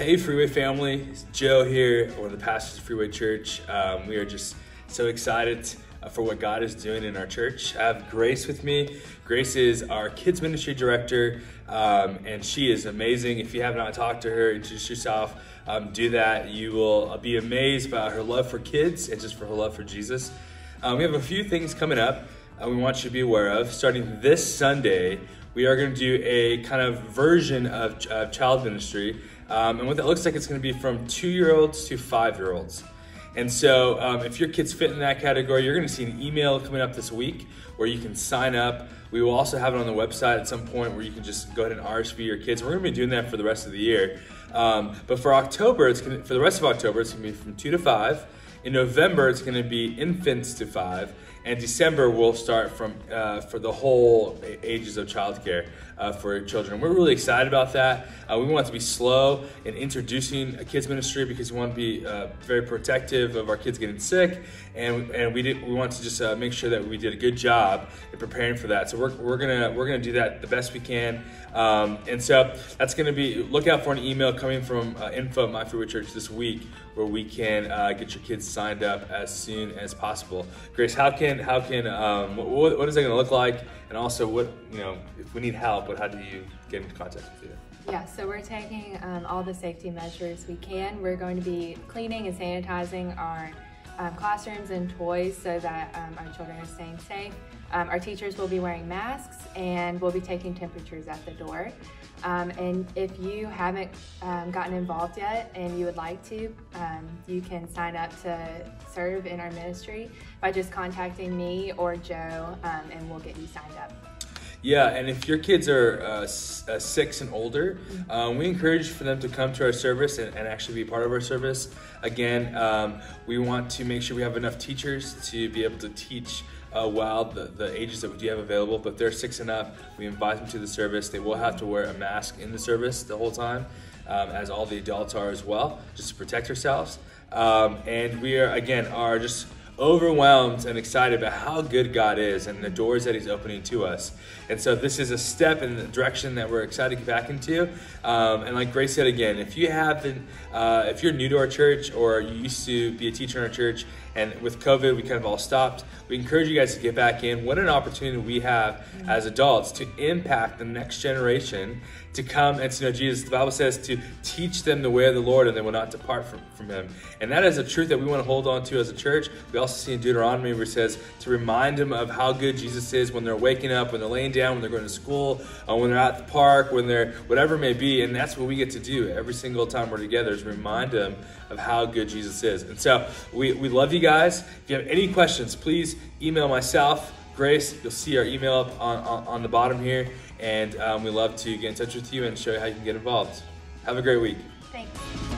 Hey, Freeway family. It's Joe here, one of the pastors of Freeway Church. Um, we are just so excited uh, for what God is doing in our church. I have Grace with me. Grace is our kids ministry director, um, and she is amazing. If you have not talked to her, introduce yourself. Um, do that. You will be amazed about her love for kids and just for her love for Jesus. Um, we have a few things coming up uh, we want you to be aware of. Starting this Sunday, we are going to do a kind of version of uh, child ministry. Um, and what that looks like, it's going to be from two year olds to five year olds. And so, um, if your kids fit in that category, you're going to see an email coming up this week where you can sign up. We will also have it on the website at some point where you can just go ahead and RSV your kids. We're going to be doing that for the rest of the year. Um, but for October, it's to, for the rest of October, it's going to be from two to five. In November, it's going to be infants to five and December will start from uh, for the whole ages of childcare uh, for children. We're really excited about that. Uh, we want to be slow in introducing a kids ministry because we want to be uh, very protective of our kids getting sick, and and we did we want to just uh, make sure that we did a good job in preparing for that. So we're, we're gonna we're gonna do that the best we can, um, and so that's gonna be look out for an email coming from uh, info at My Freeway Church this week where we can get your kids signed up as soon as possible. Grace, how can how can um, what, what is that gonna look like, and also what you know if we need help but how do you get into contact with you? Yeah, so we're taking um, all the safety measures we can. We're going to be cleaning and sanitizing our um, classrooms and toys so that um, our children are staying safe. Um, our teachers will be wearing masks and we'll be taking temperatures at the door. Um, and if you haven't um, gotten involved yet and you would like to, you can sign up to serve in our ministry by just contacting me or Joe and we'll get you signed up. Yeah, and if your kids are uh, uh, six and older, um, we encourage for them to come to our service and, and actually be part of our service. Again, um, we want to make sure we have enough teachers to be able to teach uh, the, the ages that we do have available. But they're six and up, we invite them to the service. They will have to wear a mask in the service the whole time, um, as all the adults are as well, just to protect ourselves. Um, and we are, again, are just overwhelmed and excited about how good God is and the doors that He's opening to us. And so this is a step in the direction that we're excited to get back into. Um, and like Grace said again, if you haven't, uh, if you're new to our church or you used to be a teacher in our church, and with COVID, we kind of all stopped. We encourage you guys to get back in. What an opportunity we have as adults to impact the next generation to come and to know Jesus. The Bible says to teach them the way of the Lord and they will not depart from, from Him. And that is a truth that we want to hold on to as a church. We see in Deuteronomy where it says to remind them of how good Jesus is when they're waking up, when they're laying down, when they're going to school, uh, when they're at the park, when they're whatever it may be. And that's what we get to do every single time we're together is remind them of how good Jesus is. And so we, we love you guys. If you have any questions, please email myself, Grace. You'll see our email up on, on, on the bottom here. And um, we love to get in touch with you and show you how you can get involved. Have a great week. Thanks.